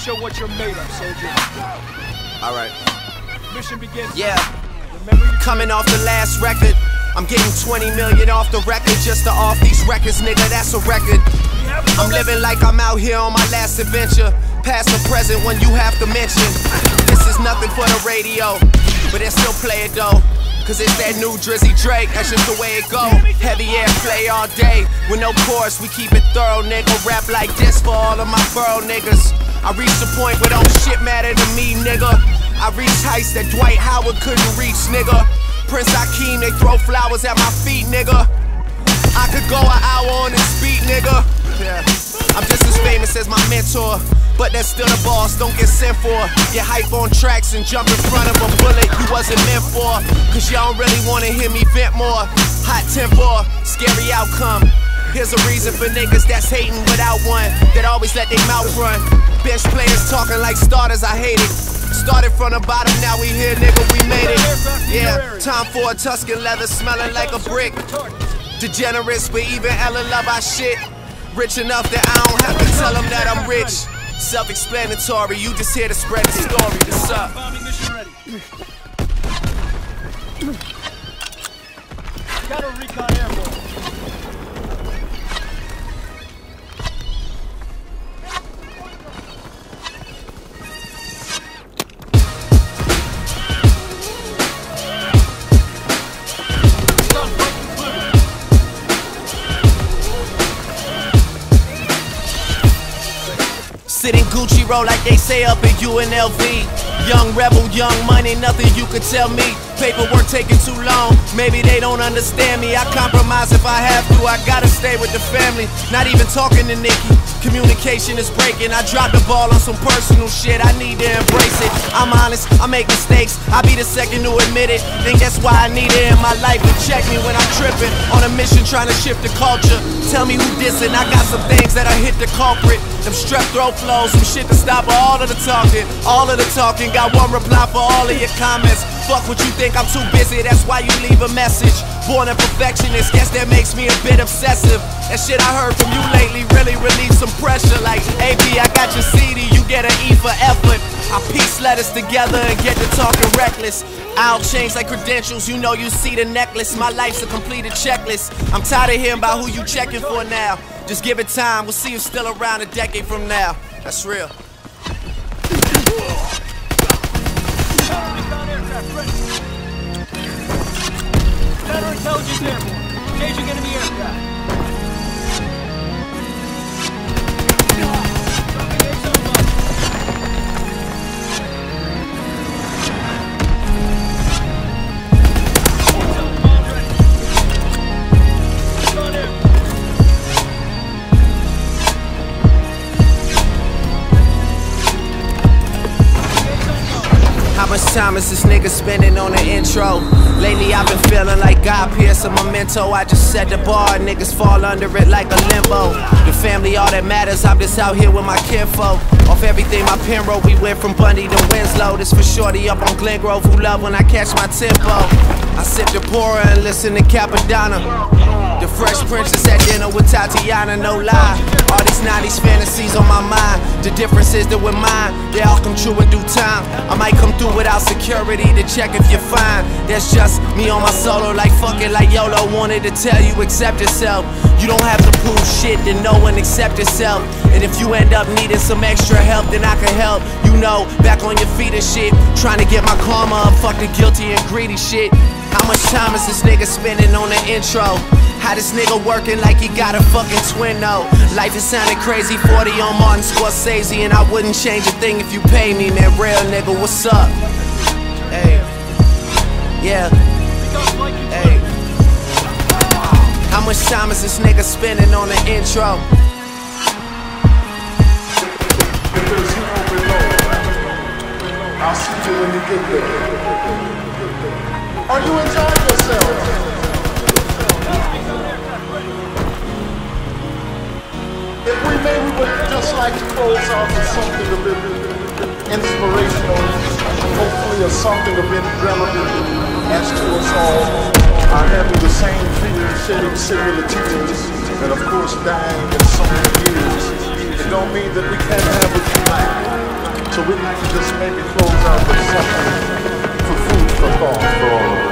show what you're made of, soldier. All right. Mission begins. Yeah. Coming off the last record. I'm getting 20 million off the record just to off these records, nigga. That's a record. I'm living like I'm out here on my last adventure. Past or present when you have to mention. This is nothing for the radio, but they still play it though. Cause it's that new Drizzy Drake, that's just the way it go. Heavy air play all day, with no chorus, we keep it thorough, nigga. Rap like this for all of my borough niggas. I reached the point where don't shit matter to me, nigga. I reached heights that Dwight Howard couldn't reach, nigga. Prince Akeem, they throw flowers at my feet, nigga. I could go an hour on this beat, nigga. I'm just as famous as my mentor, but that's still the boss. Don't get sent for. Get hype on tracks and jump in front of a bullet you wasn't meant for. Cause y'all don't really wanna hear me vent more. Hot temper, scary outcome. Here's a reason for niggas that's hating without one, that always let their mouth run. Bench players talking like starters, I hate it. Started from the bottom, now we here, nigga, we made it. Yeah, time for a Tuscan leather smelling like a brick. Degenerates, but even Ellen love our shit. Rich enough that I don't have to tell them that I'm rich. Self explanatory, you just here to spread the story. What's up? ready. Counter recon airborne. Sitting Gucci roll like they say up at UNLV. Young rebel, young money, nothing you could tell me. Paperwork taking too long, maybe they don't understand me. I compromise if I have to, I gotta stay with the family. Not even talking to Nikki, communication is breaking. I dropped the ball on some personal shit, I need to embrace it. I'm honest, I make mistakes, I be the second to admit it. Think that's why I need it in my life to check me when I'm tripping. On a mission trying to shift the culture. Tell me who dissing, I got some things that I hit the culprit. Them strep throat flows, some shit to stop all of the talking. All of the talking, got one reply for all of your comments. Fuck what you think, I'm too busy, that's why you leave a message. Born a perfectionist, guess that makes me a bit obsessive. That shit I heard from you lately really relieved some pressure. Like, AB, I got your CD, you get an E for effort. I piece letters together and get to talking reckless. I'll change like credentials, you know you see the necklace. My life's a completed checklist. I'm tired of hearing about who you checking for now. Just give it time, we'll see you still around a decade from now. That's real. Counterintelligence airborne. Enemy aircraft. Time is this nigga spending on the intro? Lately I've been feeling like Guy Pearce a memento. I just set the bar, niggas fall under it like a limbo. The family, all that matters, I'm just out here with my kinfolk. Off everything my pen wrote, we went from Bundy to Winslow. This for shorty up on Glen Grove who love when I catch my tempo. I sip the pourer and listen to Cappadonna. The Fresh Princess at dinner with Tatyana, no lie. All these 90s fantasies on my mind. The difference is that with mine, they all come true in due time. I might come through without security to check if you're fine. That's just me on my solo, like fuck it, like YOLO wanted to tell you, accept yourself. You don't have to prove shit to no one accept yourself. And if you end up needing some extra help, then I can help. You know, back on your feet and shit. Trying to get my karma up, fuck guilty and greedy shit. How much time is this nigga spending on the intro? How this nigga working like he got a fucking twin though? Life is sounding crazy, 40 on Martin Scorsese, and I wouldn't change a thing if you pay me, man. Real nigga, what's up? Hey, yeah, hey. How much time is this nigga spending on the intro? I'll see you when you get there. Are you enjoying yourself? If we may, we would just like to close off with something a bit inspirational, hopefully a something a bit relevant as to us all are having the same fear, shedding similar tears, and of course dying in so many years. It don't mean that we can't have you like. So we'd like to just maybe close out with something Oh.